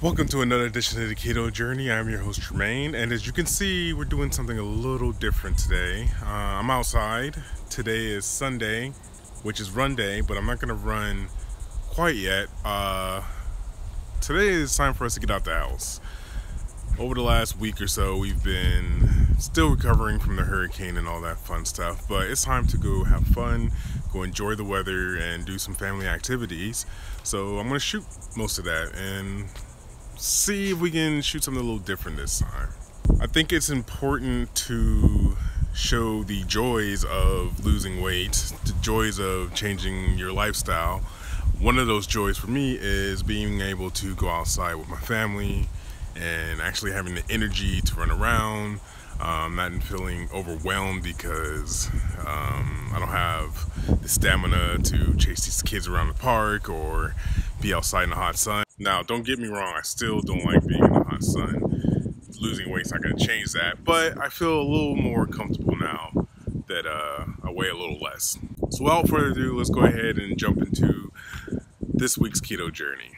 Welcome to another edition of the Keto Journey. I'm your host Tremaine, and as you can see, we're doing something a little different today. Uh, I'm outside. Today is Sunday, which is run day, but I'm not going to run quite yet. Uh, today is time for us to get out the house. Over the last week or so, we've been still recovering from the hurricane and all that fun stuff, but it's time to go have fun, go enjoy the weather, and do some family activities. So I'm going to shoot most of that and see if we can shoot something a little different this time. I think it's important to show the joys of losing weight, the joys of changing your lifestyle. One of those joys for me is being able to go outside with my family and actually having the energy to run around, um, not feeling overwhelmed because um, I don't have the stamina to chase these kids around the park or be outside in the hot sun. Now, don't get me wrong, I still don't like being in the hot sun. Losing weight's not to change that, but I feel a little more comfortable now that uh, I weigh a little less. So without further ado, let's go ahead and jump into this week's keto journey.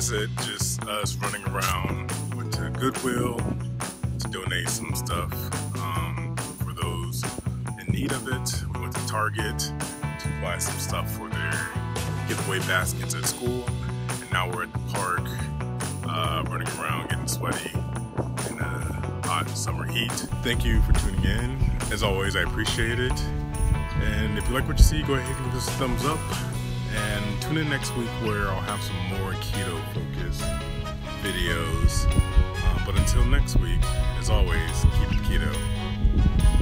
That's it. Just us running around. Went to Goodwill to donate some stuff um, for those in need of it. We went to Target to buy some stuff for their giveaway baskets at school. And now we're at the park, uh, running around, getting sweaty in the hot summer heat. Thank you for tuning in. As always, I appreciate it. And if you like what you see, go ahead and give us a thumbs up. And tune in next week where I'll have some more keto focused videos. Uh, but until next week, as always, keep it keto.